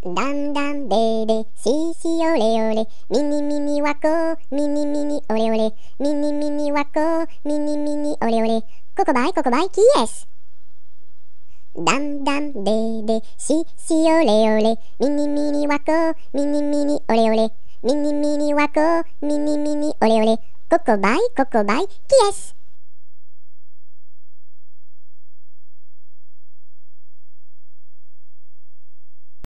ダンダンベーベー、シーシーオレオレ、ミニミニワコー、ミニミニオレオレ、ミニミニワコー、ミニミニオレオレ、ココバイココバイキエス。ダンダンベーベー、シーシーオレオレ、ミニミニワコー、ミニミニオレオレ、ミニミニワコー、ミニミニオレオレ、ココバイココバイキエス。